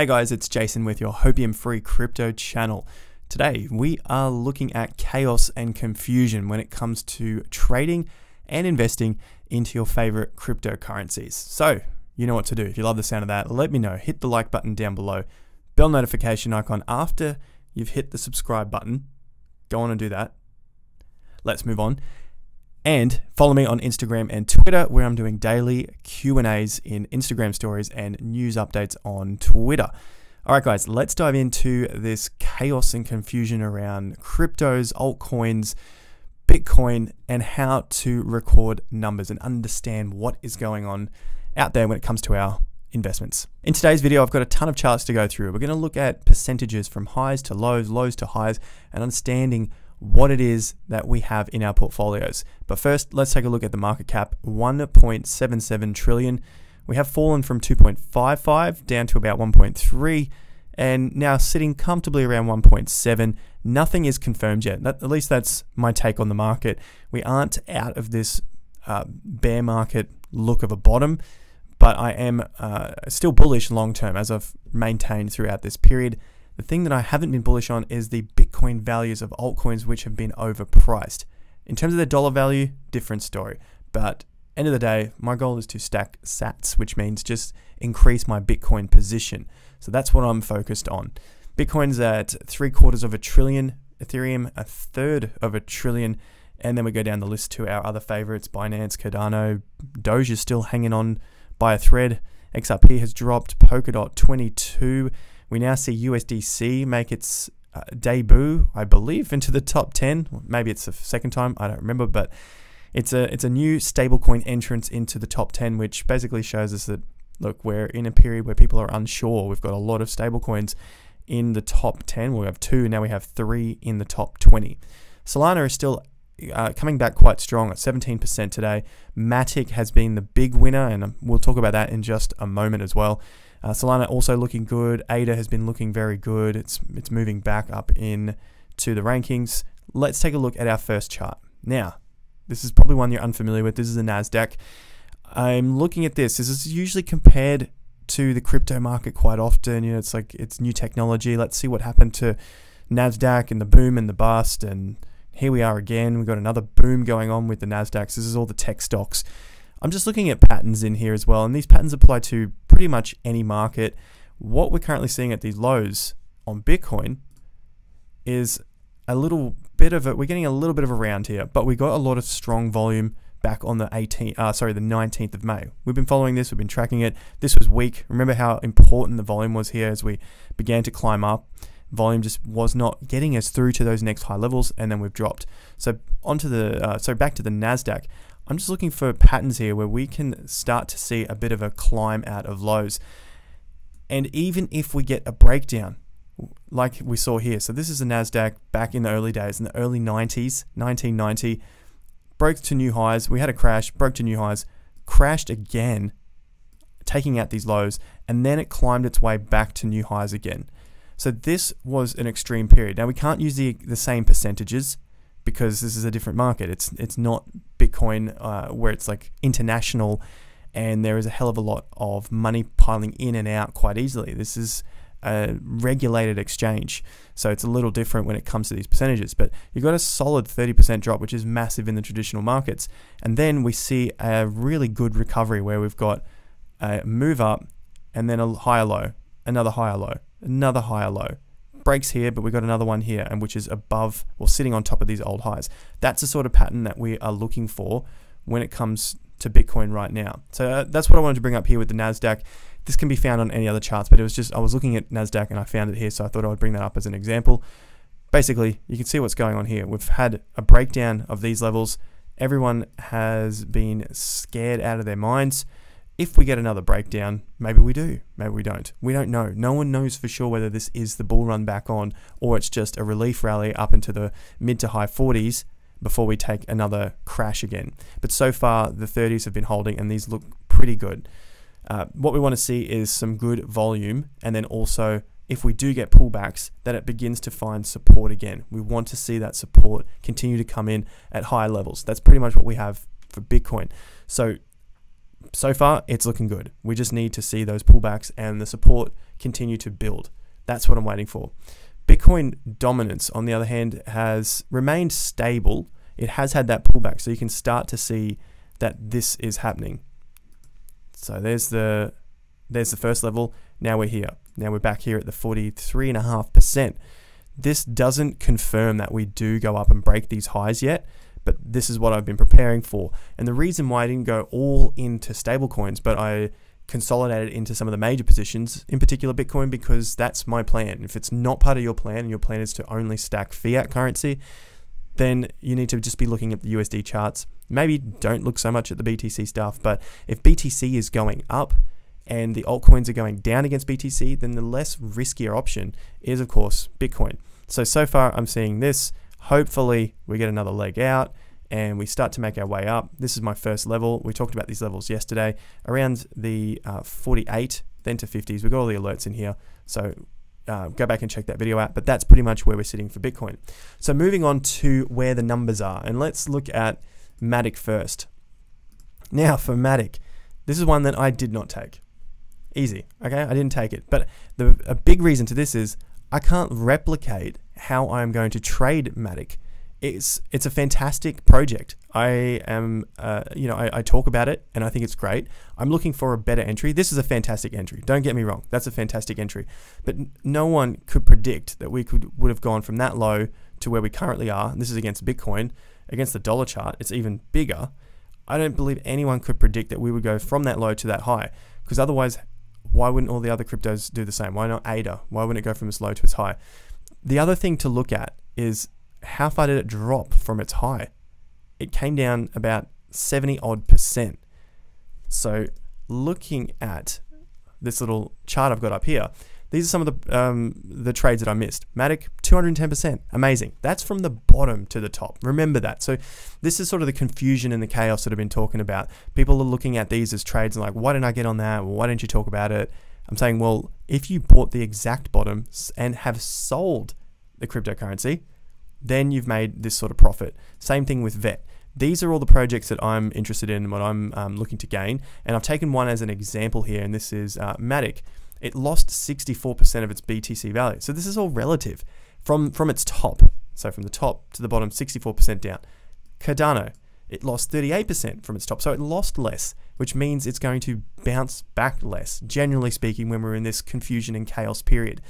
Hey guys, it's Jason with your Hopium Free Crypto channel. Today we are looking at chaos and confusion when it comes to trading and investing into your favorite cryptocurrencies. So, you know what to do. If you love the sound of that, let me know. Hit the like button down below, bell notification icon after you've hit the subscribe button. Go on and do that. Let's move on. And follow me on Instagram and Twitter, where I'm doing daily Q and A's in Instagram stories and news updates on Twitter. All right, guys, let's dive into this chaos and confusion around cryptos, altcoins, Bitcoin, and how to record numbers and understand what is going on out there when it comes to our investments. In today's video, I've got a ton of charts to go through. We're going to look at percentages from highs to lows, lows to highs, and understanding what it is that we have in our portfolios. But first, let's take a look at the market cap 1.77 trillion. We have fallen from 2.55 down to about 1.3 and now sitting comfortably around 1.7. Nothing is confirmed yet. That, at least that's my take on the market. We aren't out of this uh, bear market look of a bottom, but I am uh, still bullish long term as I've maintained throughout this period. The thing that I haven't been bullish on is the Bitcoin values of altcoins, which have been overpriced. In terms of their dollar value, different story. But end of the day, my goal is to stack sats, which means just increase my Bitcoin position. So that's what I'm focused on. Bitcoin's at three quarters of a trillion, Ethereum a third of a trillion, and then we go down the list to our other favorites Binance, Cardano, Doge is still hanging on by a thread. XRP has dropped, Polkadot 22. We now see USDC make its uh, debut, I believe, into the top 10. Maybe it's the second time, I don't remember, but it's a it's a new stablecoin entrance into the top 10, which basically shows us that look, we're in a period where people are unsure. We've got a lot of stablecoins in the top 10. We have two, now we have three in the top 20. Solana is still uh, coming back quite strong at 17% today. Matic has been the big winner, and we'll talk about that in just a moment as well. Uh, Solana also looking good. ADA has been looking very good. It's it's moving back up in to the rankings. Let's take a look at our first chart. Now, this is probably one you're unfamiliar with. This is the Nasdaq. I'm looking at this. This is usually compared to the crypto market quite often. You know, it's like it's new technology. Let's see what happened to Nasdaq and the boom and the bust. And here we are again. We've got another boom going on with the Nasdaq. This is all the tech stocks. I'm just looking at patterns in here as well, and these patterns apply to pretty much any market. What we're currently seeing at these lows on Bitcoin is a little bit of it. We're getting a little bit of a round here, but we got a lot of strong volume back on the 18th, uh, sorry, the 19th of May. We've been following this. We've been tracking it. This was weak. Remember how important the volume was here as we began to climb up. Volume just was not getting us through to those next high levels, and then we've dropped. So onto the, uh, so back to the Nasdaq. I'm just looking for patterns here where we can start to see a bit of a climb out of lows. And even if we get a breakdown, like we saw here, so this is the NASDAQ back in the early days, in the early 90s, 1990, broke to new highs. We had a crash, broke to new highs, crashed again, taking out these lows, and then it climbed its way back to new highs again. So this was an extreme period. Now we can't use the, the same percentages because this is a different market. It's it's not Bitcoin uh, where it's like international, and there is a hell of a lot of money piling in and out quite easily. This is a regulated exchange, so it's a little different when it comes to these percentages. But you've got a solid 30% drop, which is massive in the traditional markets, and then we see a really good recovery where we've got a move up, and then a higher low, another higher low, another higher low breaks here, but we've got another one here, and which is above or sitting on top of these old highs. That's the sort of pattern that we are looking for when it comes to Bitcoin right now. So uh, that's what I wanted to bring up here with the Nasdaq. This can be found on any other charts, but it was just I was looking at Nasdaq and I found it here, so I thought I would bring that up as an example. Basically, you can see what's going on here. We've had a breakdown of these levels. Everyone has been scared out of their minds. If we get another breakdown, maybe we do, maybe we don't. We don't know. No one knows for sure whether this is the bull run back on or it's just a relief rally up into the mid to high 40s before we take another crash again. But so far, the 30s have been holding and these look pretty good. Uh, what we want to see is some good volume and then also if we do get pullbacks, that it begins to find support again. We want to see that support continue to come in at higher levels. That's pretty much what we have for Bitcoin. So so far it's looking good. We just need to see those pullbacks and the support continue to build. That's what I'm waiting for. Bitcoin dominance, on the other hand, has remained stable. It has had that pullback, so you can start to see that this is happening. So there's the there's the first level. Now we're here. Now we're back here at the 43.5%. This doesn't confirm that we do go up and break these highs yet, but this is what I've been preparing for. And the reason why I didn't go all into stablecoins, but I consolidated into some of the major positions, in particular Bitcoin, because that's my plan. If it's not part of your plan and your plan is to only stack fiat currency, then you need to just be looking at the USD charts. Maybe don't look so much at the BTC stuff, but if BTC is going up and the altcoins are going down against BTC, then the less riskier option is, of course, Bitcoin. So, so far, I'm seeing this. Hopefully, we get another leg out and we start to make our way up. This is my first level. We talked about these levels yesterday around the uh, 48, then to 50s. We've got all the alerts in here. So uh, go back and check that video out. But that's pretty much where we're sitting for Bitcoin. So moving on to where the numbers are, and let's look at Matic first. Now for Matic, this is one that I did not take. Easy, okay? I didn't take it. But the, a big reason to this is I can't replicate how I'm going to trade Matic it's it's a fantastic project. I am, uh, you know, I, I, talk about it and I think it's great. I'm looking for a better entry. This is a fantastic entry. Don't get me wrong. That's a fantastic entry. But no one could predict that we could would have gone from that low to where we currently are. And this is against Bitcoin, against the dollar chart. It's even bigger. I don't believe anyone could predict that we would go from that low to that high. Because otherwise, why wouldn't all the other cryptos do the same? Why not ADA? Why wouldn't it go from its low to its high? The other thing to look at is how far did it drop from its high? It came down about 70 odd percent. So, looking at this little chart I've got up here, these are some of the um, the trades that I missed. Matic, 210%. Amazing. That's from the bottom to the top. Remember that. So this is sort of the confusion and the chaos that I've been talking about. People are looking at these as trades and like, why didn't I get on that? Why didn't you talk about it? I'm saying, well, if you bought the exact bottom and have sold the cryptocurrency, then you've made this sort of profit. Same thing with VET. These are all the projects that I'm interested in and what I'm um, looking to gain. And I've taken one as an example here, and this is uh, Matic. It lost 64% of its BTC value. So this is all relative from, from its top. So from the top to the bottom, 64% down. Cardano, it lost 38% from its top. So it lost less, which means it's going to bounce back less, generally speaking, when we're in this confusion and chaos period.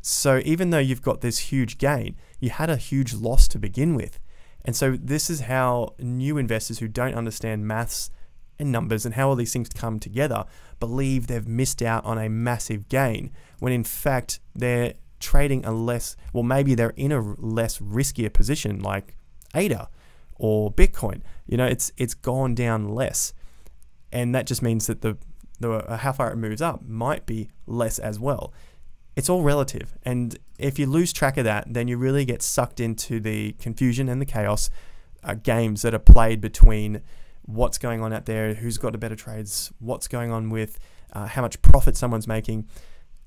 So even though you've got this huge gain, you had a huge loss to begin with. And so this is how new investors who don't understand maths and numbers and how all these things come together believe they've missed out on a massive gain when in fact they're trading a less well maybe they're in a less riskier position like ADA or Bitcoin. You know, it's it's gone down less. And that just means that the the how far it moves up might be less as well it's all relative. And if you lose track of that, then you really get sucked into the confusion and the chaos uh, games that are played between what's going on out there, who's got the better trades, what's going on with uh, how much profit someone's making.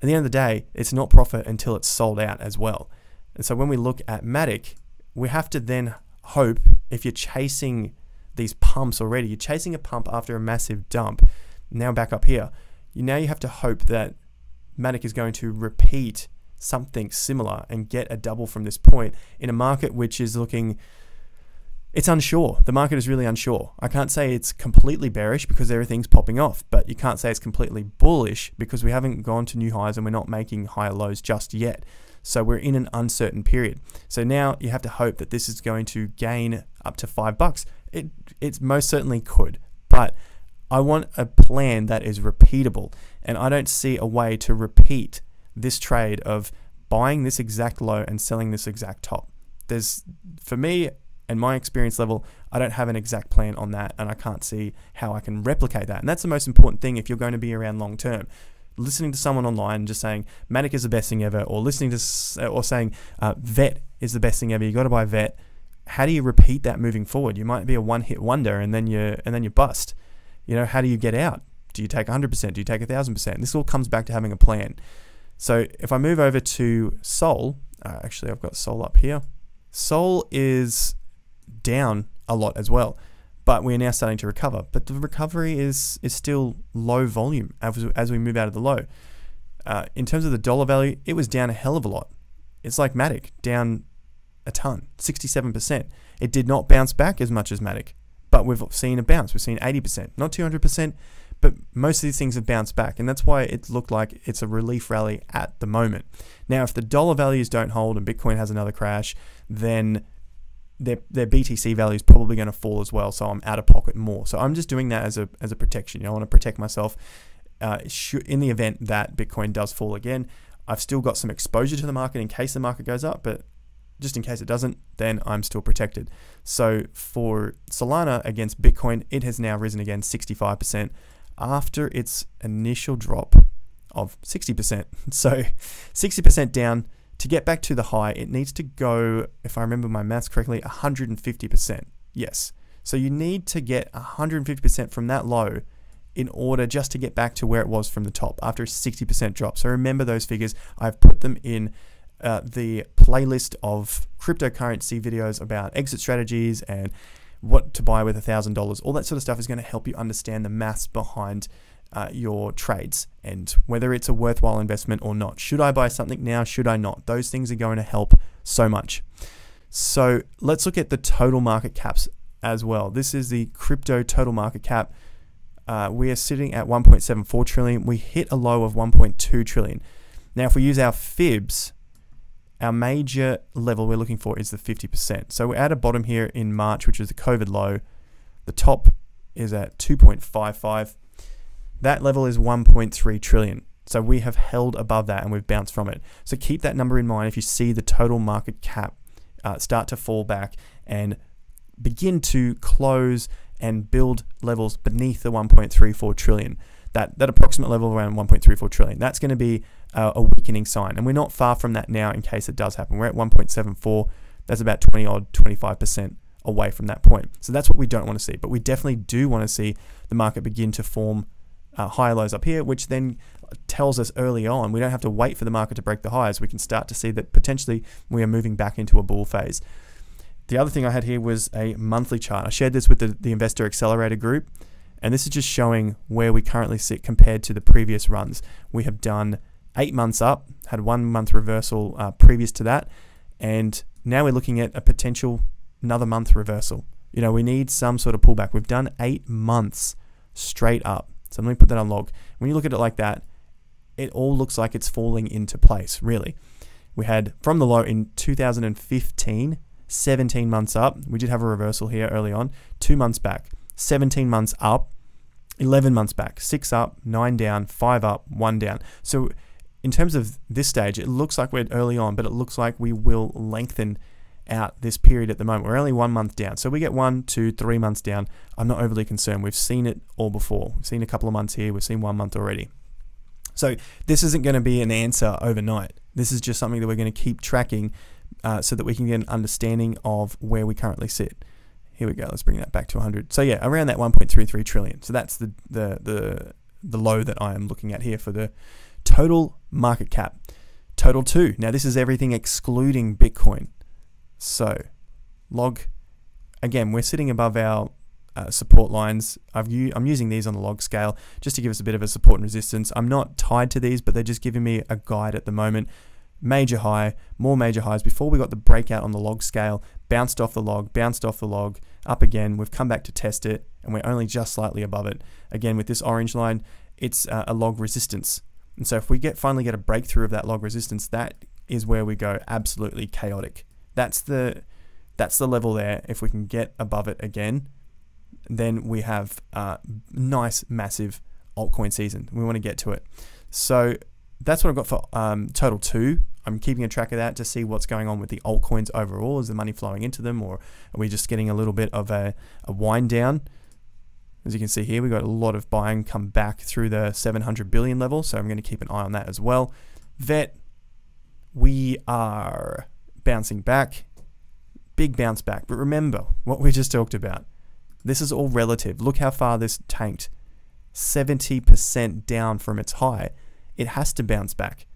At the end of the day, it's not profit until it's sold out as well. And so when we look at Matic, we have to then hope if you're chasing these pumps already, you're chasing a pump after a massive dump, now back up here, you now you have to hope that Matic is going to repeat something similar and get a double from this point in a market which is looking it's unsure. The market is really unsure. I can't say it's completely bearish because everything's popping off, but you can't say it's completely bullish because we haven't gone to new highs and we're not making higher lows just yet. So we're in an uncertain period. So now you have to hope that this is going to gain up to five bucks. It it most certainly could, but I want a plan that is repeatable, and I don't see a way to repeat this trade of buying this exact low and selling this exact top. There's, for me and my experience level, I don't have an exact plan on that, and I can't see how I can replicate that. And that's the most important thing if you're going to be around long term. Listening to someone online and just saying Matic is the best thing ever, or listening to or saying uh, Vet is the best thing ever. You got to buy Vet. How do you repeat that moving forward? You might be a one-hit wonder, and then you and then you bust. You know, how do you get out? Do you take 100%? Do you take 1000%? This all comes back to having a plan. So if I move over to Sol, uh, actually, I've got Sol up here. Sol is down a lot as well, but we're now starting to recover. But the recovery is is still low volume as, as we move out of the low. uh, in terms of the dollar value, it was down a hell of a lot. It's like Matic, down a ton, 67%. It did not bounce back as much as Matic, but we've seen a bounce. We've seen 80%, not 200%, but most of these things have bounced back, and that's why it looked like it's a relief rally at the moment. Now, if the dollar values don't hold and Bitcoin has another crash, then their, their BTC value is probably going to fall as well. So I'm out of pocket more. So I'm just doing that as a, as a protection. You know, I want to protect myself uh, in the event that Bitcoin does fall again. I've still got some exposure to the market in case the market goes up, but just in case it doesn't, then I'm still protected. So for Solana against Bitcoin, it has now risen again 65% after its initial drop of 60%. So 60% down. To get back to the high, it needs to go, if I remember my maths correctly, 150%. Yes. So you need to get 150% from that low in order just to get back to where it was from the top after a 60% drop. So remember those figures. I've put them in uh, the playlist of cryptocurrency videos about exit strategies and what to buy with $1,000. All that sort of stuff is going to help you understand the maths behind uh, your trades and whether it's a worthwhile investment or not. Should I buy something now? Should I not? Those things are going to help so much. So let's look at the total market caps as well. This is the crypto total market cap uh, we are sitting at 1.74 trillion. We hit a low of 1.2 trillion. Now, if we use our fibs, our major level we're looking for is the 50%. So we're at a bottom here in March, which is the COVID low. The top is at 2.55. That level is 1.3 trillion. So we have held above that and we've bounced from it. So keep that number in mind if you see the total market cap uh, start to fall back and begin to close and build levels beneath the 1.34 trillion. That, that approximate level around 1.34 trillion. That's going to be uh, a weakening sign. And we're not far from that now in case it does happen. We're at 1.74. That's about 20 odd, 25% away from that point. So that's what we don't want to see. But we definitely do want to see the market begin to form uh, higher lows up here, which then tells us early on we don't have to wait for the market to break the highs. We can start to see that potentially we are moving back into a bull phase. The other thing I had here was a monthly chart. I shared this with the, the Investor Accelerator group, and this is just showing where we currently sit compared to the previous runs. We have done eight months up, had one month reversal uh, previous to that, and now we're looking at a potential another month reversal. You know, we need some sort of pullback. We've done eight months straight up. So let me put that on log. When you look at it like that, it all looks like it's falling into place, really. We had from the low in 2015 17 months up. We did have a reversal here early on. Two months back, 17 months up, 11 months back, six up, nine down, five up, one down. So in terms of this stage, it looks like we're early on, but it looks like we will lengthen out this period at the moment. We're only one month down. So we get one, two, three months down. I'm not overly concerned. We've seen it all before. We've seen a couple of months here. We've seen one month already. So this isn't going to be an answer overnight. This is just something that we're going to keep tracking uh, so that we can get an understanding of where we currently sit. Here we go. Let's bring that back to 100. So yeah, around that 1.33 trillion. So that's the the the the low that I am looking at here for the total market cap. Total two. Now this is everything excluding Bitcoin. So log again, we're sitting above our uh, support lines. U- I'm using these on the log scale just to give us a bit of a support and resistance. I'm not tied to these, but they're just giving me a guide at the moment major high, more major highs before we got the breakout on the log scale, bounced off the log, bounced off the log, up again. We've come back to test it, and we're only just slightly above it. Again, with this orange line, it's uh, a log resistance. And so if we get finally get a breakthrough of that log resistance, that is where we go absolutely chaotic. That's the that's the level there. If we can get above it again, then we have a nice massive altcoin season. We want to get to it. So that's what I've got for um, total two. I'm keeping a track of that to see what's going on with the altcoins overall. Is the money flowing into them, or are we just getting a little bit of a, a wind down? As you can see here, we've got a lot of buying come back through the 700 billion level, so I'm going to keep an eye on that as well. VET, we are bouncing back, big bounce back. But remember what we just talked about. This is all relative. Look how far this tanked 70% down from its high it has to bounce back.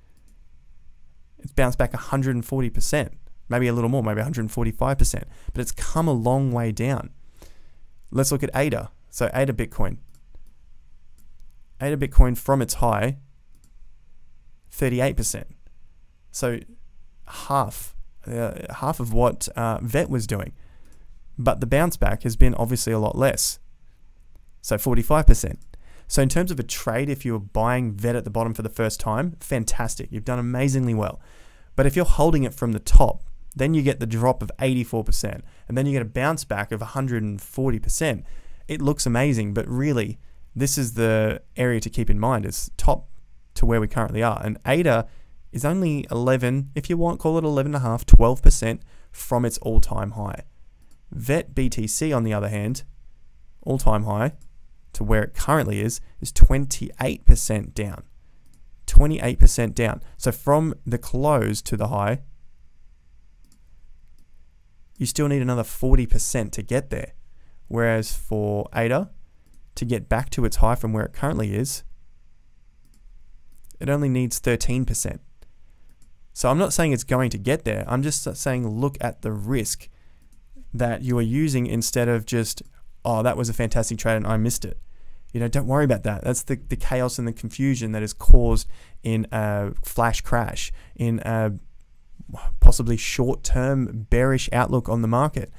It's bounced back 140%, maybe a little more, maybe 145%, but it's come a long way down. Let's look at ADA. So ADA Bitcoin. ADA Bitcoin from its high 38%. So half, uh, half of what uh, VET was doing. But the bounce back has been obviously a lot less. So 45%. So in terms of a trade, if you're buying VET at the bottom for the first time, fantastic. You've done amazingly well. But if you're holding it from the top, then you get the drop of 84%, and then you get a bounce back of 140%. It looks amazing, but really, this is the area to keep in mind is top to where we currently are. And ADA is only 11, if you want, call it 11.5, 12% from its all time high. VET BTC, on the other hand, all time high to where it currently is, is 28% down. 28% down. So from the close to the high, you still need another 40% to get there. Whereas for ADA, to get back to its high from where it currently is, it only needs 13%. So I'm not saying it's going to get there. I'm just saying look at the risk that you are using instead of just, oh, that was a fantastic trade and I missed it. You know, don't worry about that. That's the, the chaos and the confusion that is caused in a flash crash, in a possibly short term bearish outlook on the market.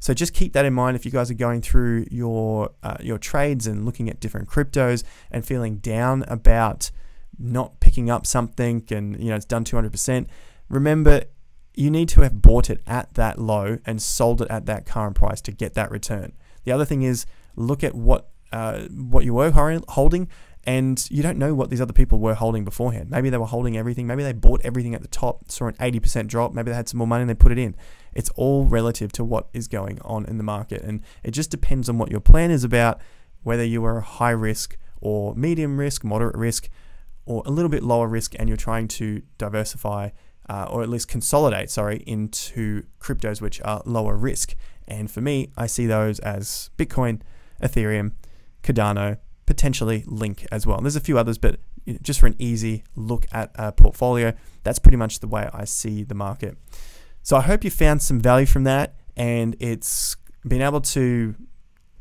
So just keep that in mind if you guys are going through your uh, your trades and looking at different cryptos and feeling down about not picking up something and you know it's done 200%. Remember you need to have bought it at that low and sold it at that current price to get that return. The other thing is look at what uh, what you were holding, and you don't know what these other people were holding beforehand. Maybe they were holding everything. Maybe they bought everything at the top, saw an 80% drop. Maybe they had some more money and they put it in. It's all relative to what is going on in the market, and it just depends on what your plan is about, whether you are a high risk or medium risk, moderate risk, or a little bit lower risk, and you're trying to diversify. Uh, or at least consolidate, sorry, into cryptos which are lower risk. And for me, I see those as Bitcoin, Ethereum, Cardano, potentially Link as well. And there's a few others, but just for an easy look at a portfolio, that's pretty much the way I see the market. So I hope you found some value from that and it's been able to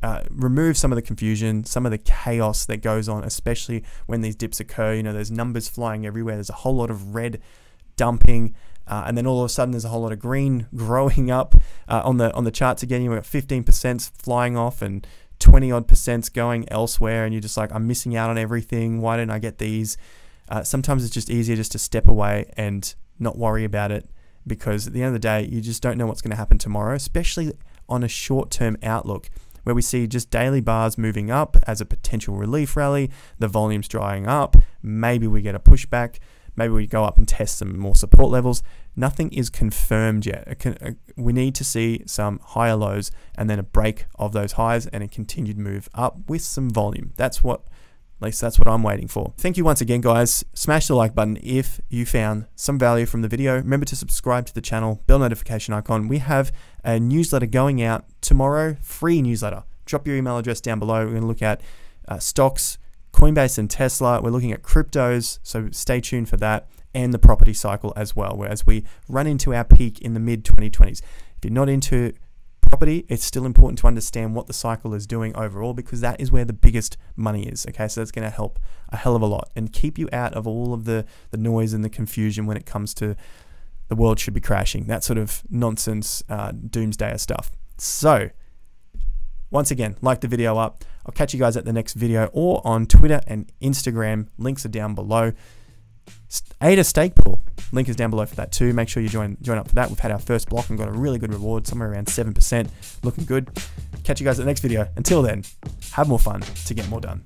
uh, remove some of the confusion, some of the chaos that goes on, especially when these dips occur. You know, there's numbers flying everywhere. There's a whole lot of red dumping, uh, and then all of a sudden there's a whole lot of green growing up uh, on the on the charts again. You've got 15% flying off, and 20 odd percent going elsewhere and you're just like, I'm missing out on everything. Why didn't I get these? Uh, sometimes it's just easier just to step away and not worry about it because at the end of the day, you just don't know what's going to happen tomorrow, especially on a short term outlook where we see just daily bars moving up as a potential relief rally, the volume's drying up, maybe we get a pushback. Maybe we go up and test some more support levels. Nothing is confirmed yet. We need to see some higher lows and then a break of those highs and a continued move up with some volume. That's what, at least that's what I'm waiting for. Thank you once again, guys. Smash the like button if you found some value from the video. Remember to subscribe to the channel, bell notification icon. We have a newsletter going out tomorrow, free newsletter. Drop your email address down below. We're going to look at uh, stocks, Coinbase and Tesla. We're looking at cryptos, so stay tuned for that, and the property cycle as well, whereas we run into our peak in the mid 2020s. If you're not into property, it's still important to understand what the cycle is doing overall because that is where the biggest money is. Okay, so that's going to help a hell of a lot and keep you out of all of the, the noise and the confusion when it comes to the world should be crashing, that sort of nonsense, uh, doomsday stuff. So, once again, like the video up. I'll catch you guys at the next video or on Twitter and Instagram. Links are down below. ADA stake pool. Link is down below for that too. Make sure you join join up for that. We've had our first block and got a really good reward, somewhere around 7%. Looking good. Catch you guys at the next video. Until then, have more fun to get more done.